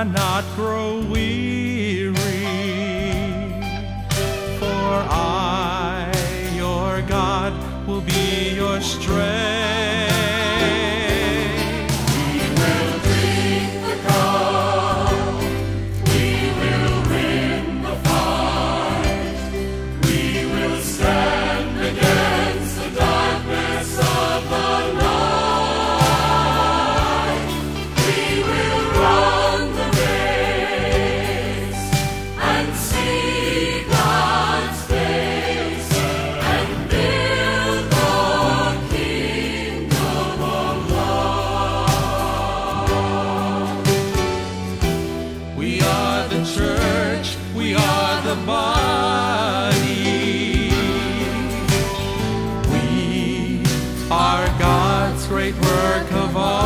cannot grow weary. For I, your God, will be your strength. the body. We are God's great work of art.